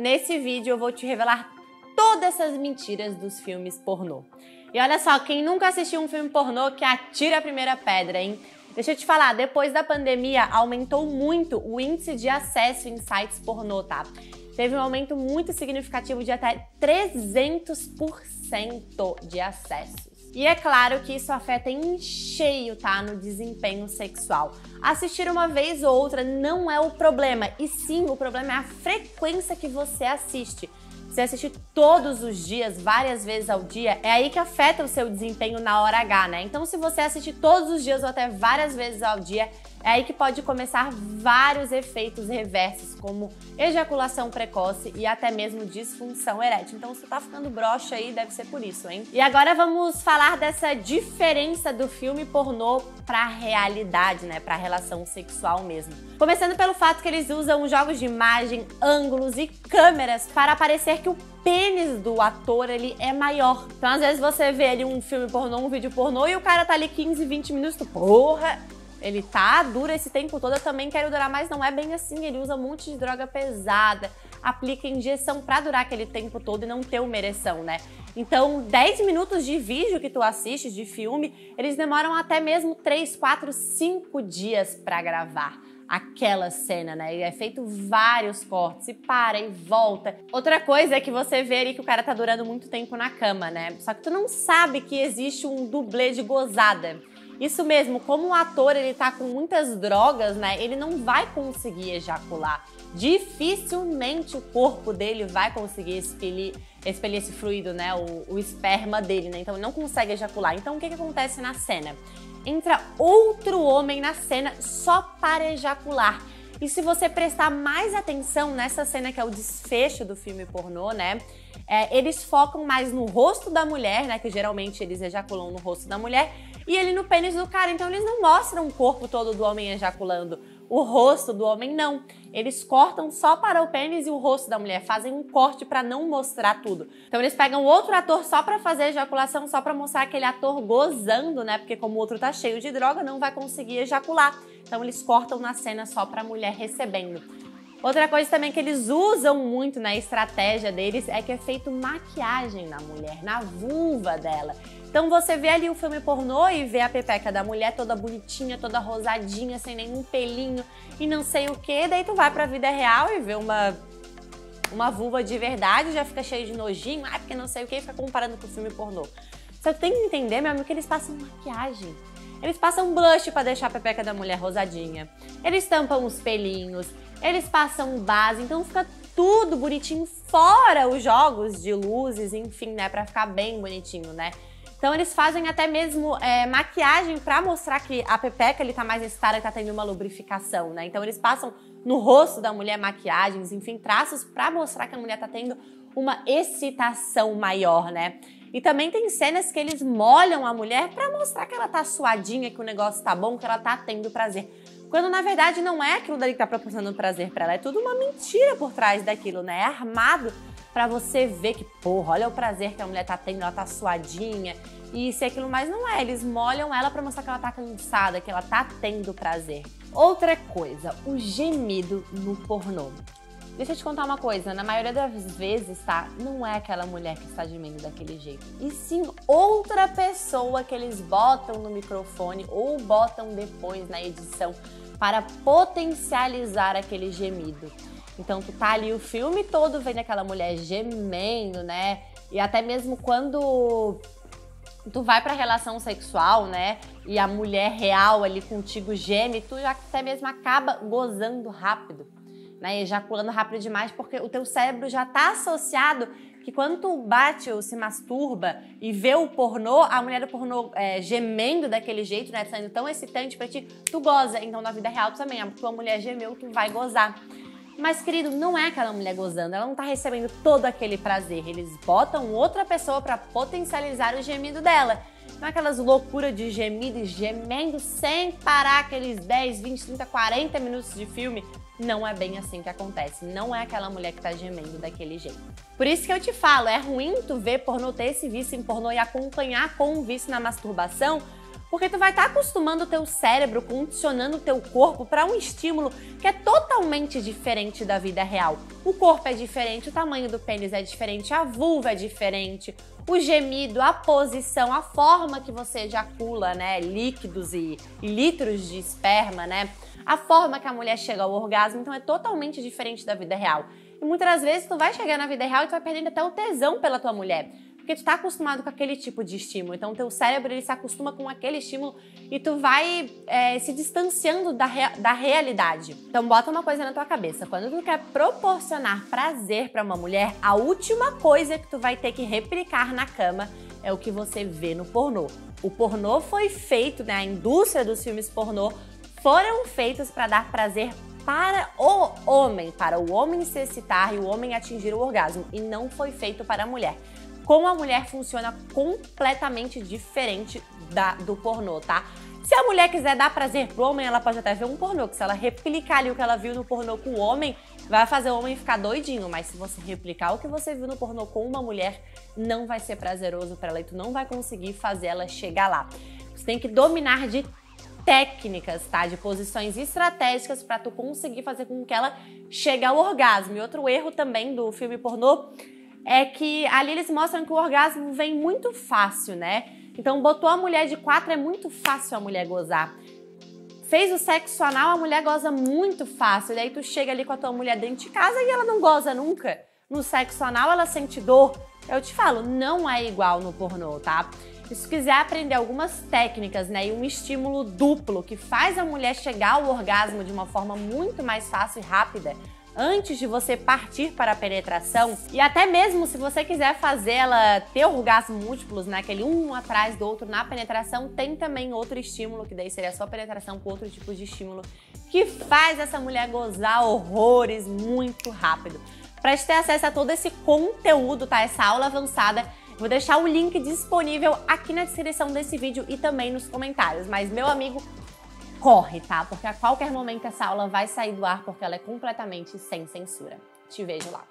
nesse vídeo eu vou te revelar todas essas mentiras dos filmes pornô. E olha só, quem nunca assistiu um filme pornô que atira a primeira pedra, hein? Deixa eu te falar, depois da pandemia aumentou muito o índice de acesso em sites pornô, tá? Teve um aumento muito significativo de até 300% de acessos. E é claro que isso afeta em cheio, tá, no desempenho sexual. Assistir uma vez ou outra não é o problema, e sim o problema é a frequência que você assiste. Se assistir todos os dias, várias vezes ao dia, é aí que afeta o seu desempenho na hora H, né? Então, se você assistir todos os dias ou até várias vezes ao dia, é aí que pode começar vários efeitos reversos, como ejaculação precoce e até mesmo disfunção erétil. Então, se tá ficando broxa aí, deve ser por isso, hein? E agora vamos falar dessa diferença do filme pornô pra realidade, né? Pra relação sexual mesmo. Começando pelo fato que eles usam jogos de imagem, ângulos e câmeras para parecer que o pênis do ator ele é maior. Então, às vezes você vê ali um filme pornô, um vídeo pornô e o cara tá ali 15, 20 minutos, porra, ele tá dura esse tempo todo, eu também quero durar, mas não é bem assim. Ele usa um monte de droga pesada, aplica injeção pra durar aquele tempo todo e não ter uma ereção, né? Então, 10 minutos de vídeo que tu assiste, de filme, eles demoram até mesmo 3, 4, 5 dias para gravar aquela cena, né? E é feito vários cortes, e para e volta. Outra coisa é que você vê ali que o cara tá durando muito tempo na cama, né? Só que tu não sabe que existe um dublê de gozada. Isso mesmo, como o ator ele tá com muitas drogas, né? Ele não vai conseguir ejacular. Dificilmente o corpo dele vai conseguir expelir, expelir esse fluido, né? O, o esperma dele, né? Então ele não consegue ejacular. Então o que, que acontece na cena? Entra outro homem na cena só para ejacular. E se você prestar mais atenção nessa cena que é o desfecho do filme pornô, né? É, eles focam mais no rosto da mulher, né? Que geralmente eles ejaculam no rosto da mulher e ele no pênis do cara. Então eles não mostram o corpo todo do homem ejaculando. O rosto do homem não. Eles cortam só para o pênis e o rosto da mulher, fazem um corte para não mostrar tudo. Então eles pegam outro ator só para fazer ejaculação, só para mostrar aquele ator gozando, né? Porque como o outro tá cheio de droga, não vai conseguir ejacular. Então eles cortam na cena só para a mulher recebendo. Outra coisa também que eles usam muito na estratégia deles é que é feito maquiagem na mulher, na vulva dela. Então você vê ali o filme pornô e vê a pepeca da mulher toda bonitinha, toda rosadinha, sem nenhum pelinho e não sei o que. Daí tu vai pra vida real e vê uma, uma vulva de verdade, já fica cheio de nojinho, ah, porque não sei o que, fica comparando com o filme pornô. Só que tem que entender, meu amigo, que eles passam maquiagem. Eles passam blush para deixar a pepeca da mulher rosadinha. Eles tampam os pelinhos, eles passam base, então fica tudo bonitinho, fora os jogos de luzes, enfim, né, pra ficar bem bonitinho, né? Então eles fazem até mesmo é, maquiagem para mostrar que a pepeca ele tá mais excitada e tá tendo uma lubrificação, né? Então eles passam no rosto da mulher maquiagens, enfim, traços para mostrar que a mulher tá tendo uma excitação maior, né? E também tem cenas que eles molham a mulher para mostrar que ela tá suadinha, que o negócio tá bom, que ela tá tendo prazer. Quando na verdade não é aquilo dali que tá proporcionando prazer para ela, é tudo uma mentira por trás daquilo, né? É armado para você ver que, porra, olha o prazer que a mulher tá tendo, ela tá suadinha, e isso e aquilo, mas não é. Eles molham ela para mostrar que ela tá cansada, que ela tá tendo prazer. Outra coisa, o gemido no pornô. Deixa eu te contar uma coisa, na maioria das vezes, tá? Não é aquela mulher que está gemendo daquele jeito. E sim outra pessoa que eles botam no microfone ou botam depois na edição para potencializar aquele gemido. Então tu tá ali o filme todo vendo aquela mulher gemendo, né? E até mesmo quando tu vai pra relação sexual, né? E a mulher real ali contigo geme, tu já até mesmo acaba gozando rápido, né? Ejaculando rápido demais, porque o teu cérebro já tá associado que quando tu bate ou se masturba e vê o pornô, a mulher do pornô é, gemendo daquele jeito, né? Sendo tão excitante pra ti, tu goza. Então na vida real tu também, a tua mulher gemeu, tu vai gozar. Mas, querido, não é aquela mulher gozando, ela não tá recebendo todo aquele prazer. Eles botam outra pessoa para potencializar o gemido dela. Não é aquelas loucuras de gemido e gemendo sem parar aqueles 10, 20, 30, 40 minutos de filme. Não é bem assim que acontece. Não é aquela mulher que tá gemendo daquele jeito. Por isso que eu te falo, é ruim tu ver pornô ter esse vício em pornô e acompanhar com o vício na masturbação, Porque tu vai estar tá acostumando o teu cérebro, condicionando o teu corpo para um estímulo que é totalmente diferente da vida real. O corpo é diferente, o tamanho do pênis é diferente, a vulva é diferente, o gemido, a posição, a forma que você ejacula, né, líquidos e, litros de esperma, né? A forma que a mulher chega ao orgasmo, então é totalmente diferente da vida real. E muitas das vezes tu vai chegar na vida real e tu vai perdendo até o tesão pela tua mulher porque tu tá acostumado com aquele tipo de estímulo. Então, teu cérebro ele se acostuma com aquele estímulo e tu vai é, se distanciando da, rea da realidade. Então, bota uma coisa na tua cabeça: quando tu quer proporcionar prazer para uma mulher, a última coisa que tu vai ter que replicar na cama é o que você vê no pornô. O pornô foi feito, né? A indústria dos filmes pornô foram feitos para dar prazer para o homem, para o homem se excitar e o homem atingir o orgasmo, e não foi feito para a mulher como a mulher funciona completamente diferente da, do pornô, tá? Se a mulher quiser dar prazer pro homem, ela pode até ver um pornô, que se ela replicar ali o que ela viu no pornô com o homem, vai fazer o homem ficar doidinho. Mas se você replicar o que você viu no pornô com uma mulher, não vai ser prazeroso para ela e tu não vai conseguir fazer ela chegar lá. Você tem que dominar de técnicas, tá? De posições estratégicas para tu conseguir fazer com que ela chegue ao orgasmo. E outro erro também do filme pornô é que ali eles mostram que o orgasmo vem muito fácil, né? Então botou a mulher de quatro, é muito fácil a mulher gozar. Fez o sexo anal, a mulher goza muito fácil. Daí tu chega ali com a tua mulher dentro de casa e ela não goza nunca. No sexo anal ela sente dor. Eu te falo, não é igual no pornô, tá? se quiser aprender algumas técnicas, né, e um estímulo duplo que faz a mulher chegar ao orgasmo de uma forma muito mais fácil e rápida, antes de você partir para a penetração. E até mesmo se você quiser fazer ela ter orgasmo múltiplos, né, aquele um atrás do outro na penetração, tem também outro estímulo, que daí seria só penetração com outro tipo de estímulo, que faz essa mulher gozar horrores muito rápido. Para ter acesso a todo esse conteúdo, tá? Essa aula avançada, vou deixar o link disponível aqui na descrição desse vídeo e também nos comentários. Mas, meu amigo, corre, tá? Porque a qualquer momento essa aula vai sair do ar porque ela é completamente sem censura. Te vejo lá.